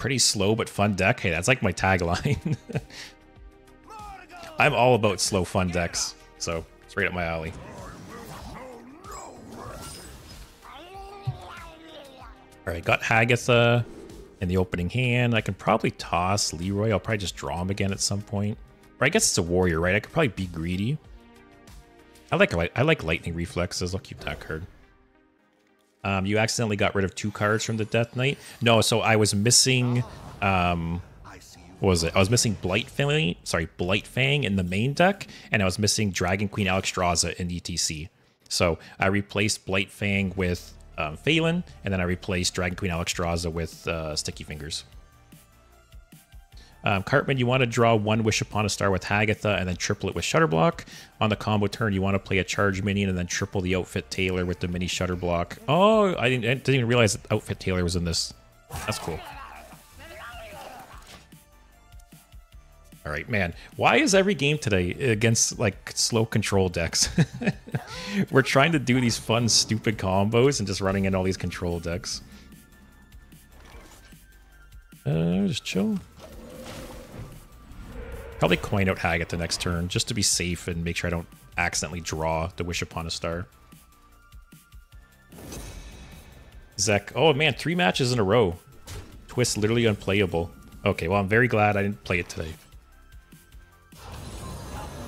pretty slow but fun deck. Hey, that's like my tagline. I'm all about slow fun decks, so it's right up my alley. Alright, got Hagatha in the opening hand. I can probably toss Leeroy. I'll probably just draw him again at some point. Or I guess it's a warrior, right? I could probably be greedy. I like I like lightning reflexes. I'll keep that card. Um, you accidentally got rid of two cards from the Death Knight. No, so I was missing. Um, what was it? I was missing Blightfang. Sorry, Blightfang in the main deck, and I was missing Dragonqueen Alexstrasza in ETC. So I replaced Blightfang with um, Phelan, and then I replaced Dragonqueen Alexstrasza with uh, Sticky Fingers. Um, Cartman, you want to draw one Wish Upon a Star with Hagatha and then triple it with Shudderblock. On the combo turn, you want to play a Charge Minion and then triple the Outfit Tailor with the Mini Shudderblock. Oh, I didn't, I didn't even realize that Outfit Tailor was in this. That's cool. All right, man. Why is every game today against like slow control decks? We're trying to do these fun, stupid combos and just running in all these control decks. Uh, just chill. Probably coin out Hag at the next turn just to be safe and make sure I don't accidentally draw the Wish Upon a Star. Zek. Oh man, three matches in a row. Twist literally unplayable. Okay, well I'm very glad I didn't play it today.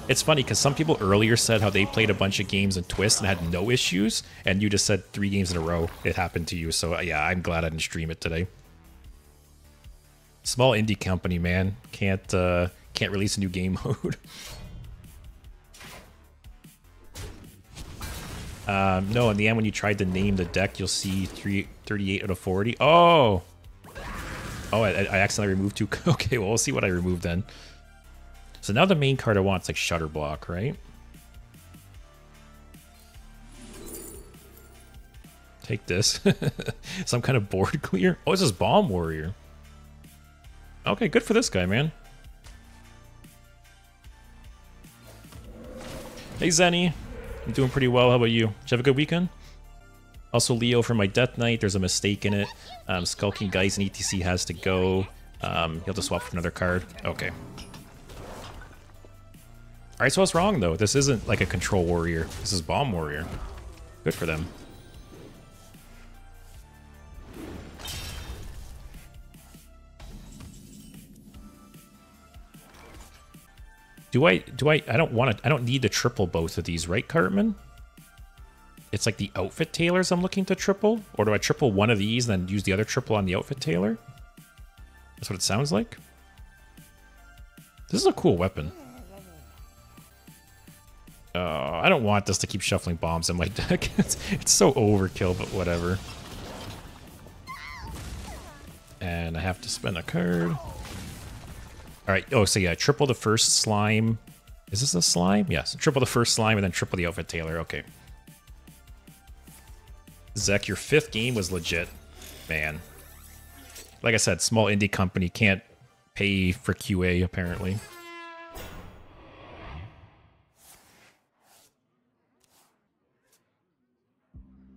It's funny because some people earlier said how they played a bunch of games in Twist and had no issues, and you just said three games in a row it happened to you. So yeah, I'm glad I didn't stream it today. Small indie company, man, can't uh, can't release a new game mode. um, no, in the end, when you tried to name the deck, you'll see three, 38 out of 40. Oh, oh, I, I accidentally removed two. okay, well, we'll see what I removed then. So now the main card I want is like Shudderblock, right? Take this. Some kind of board clear. Oh, it's this Bomb Warrior. Okay, good for this guy, man. Hey, Zenny. I'm doing pretty well. How about you? Did you have a good weekend? Also, Leo for my Death Knight. There's a mistake in it. Um, Skulking Geist in ETC has to go. Um, he'll just swap for another card. Okay. Alright, so what's wrong, though? This isn't like a Control Warrior. This is Bomb Warrior. Good for them. Do I, do I, I don't want to, I don't need to triple both of these, right, Cartman? It's like the outfit tailors I'm looking to triple? Or do I triple one of these and then use the other triple on the outfit tailor? That's what it sounds like. This is a cool weapon. Uh, I don't want this to keep shuffling bombs in my deck. it's, it's so overkill, but whatever. And I have to spend a card. Alright, oh, so yeah, triple the first slime. Is this a slime? Yes, triple the first slime and then triple the outfit tailor. Okay. Zek, your fifth game was legit. Man. Like I said, small indie company can't pay for QA, apparently.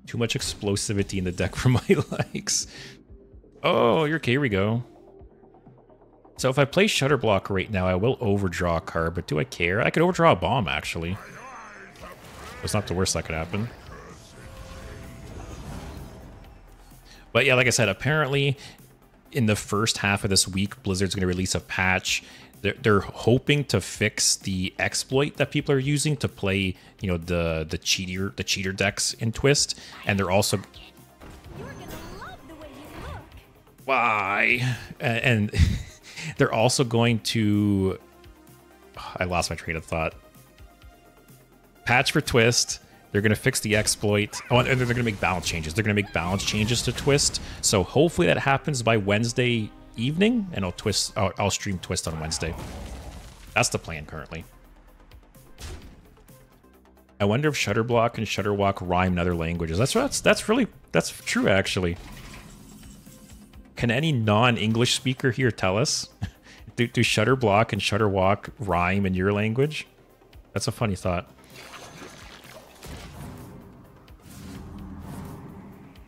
Too much explosivity in the deck for my likes. Oh, you're okay, here we go. So if I play Shudderblock right now, I will overdraw a card, but do I care? I could overdraw a bomb, actually. It's not the worst that could happen. But yeah, like I said, apparently in the first half of this week, Blizzard's going to release a patch they're, they're hoping to fix the exploit that people are using to play, you know, the the cheater the cheater decks in Twist, and they're also why and they're also going to I lost my train of thought. Patch for Twist. They're going to fix the exploit. Oh, and they're going to make balance changes. They're going to make balance changes to Twist. So hopefully that happens by Wednesday evening, and I'll twist. I'll, I'll stream Twist on Wednesday. That's the plan currently. I wonder if Shudderblock and Shudderwock rhyme in other languages. That's that's that's really that's true actually. Can any non-English speaker here tell us? do, do Shudderblock and Shudderwock rhyme in your language? That's a funny thought.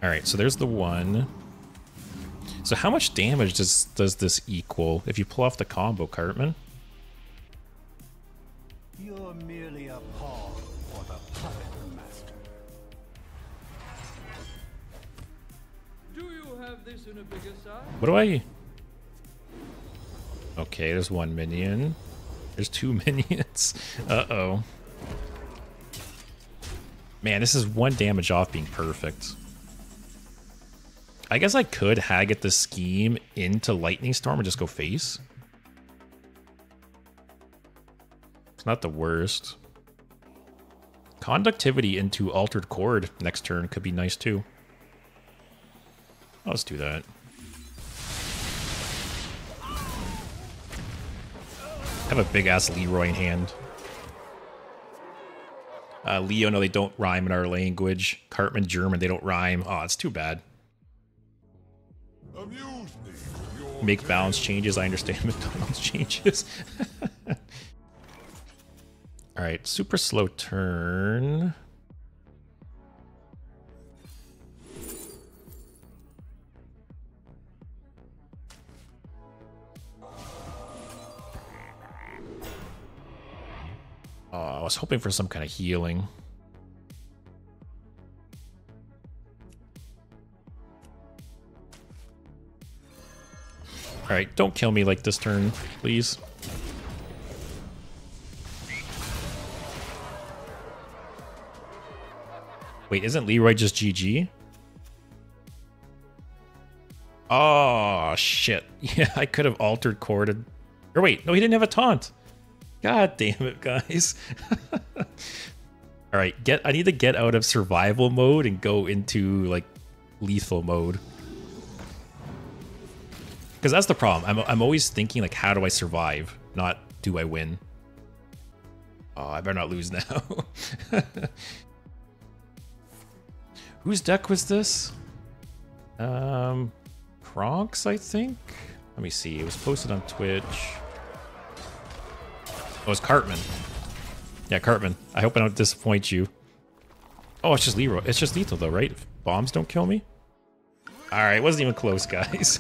All right, so there's the one. So how much damage does does this equal if you pull off the combo, Cartman? What do I... Okay, there's one minion. There's two minions. Uh-oh. Man, this is one damage off being perfect. I guess I could Hagget the scheme into Lightning Storm and just go face. It's not the worst. Conductivity into Altered Chord next turn could be nice too. Let's do that. I have a big ass Leeroy in hand. Uh, Leo, no, they don't rhyme in our language. Cartman, German, they don't rhyme. Oh, it's too bad. Make balance changes. I understand McDonald's changes. All right, super slow turn. Was hoping for some kind of healing. Alright, don't kill me like this turn, please. Wait, isn't Leeroy just GG? Oh, ah, shit. Yeah, I could have altered corded. Or wait, no, he didn't have a taunt. God damn it, guys. All right, get. I need to get out of survival mode and go into like lethal mode. Because that's the problem. I'm I'm always thinking like, how do I survive? Not do I win? Oh, I better not lose now. Whose deck was this? Um, Kronk's, I think. Let me see. It was posted on Twitch. Oh, it's Cartman. Yeah, Cartman. I hope I don't disappoint you. Oh, it's just Leeroy. It's just lethal though, right? If bombs don't kill me? Alright, wasn't even close, guys.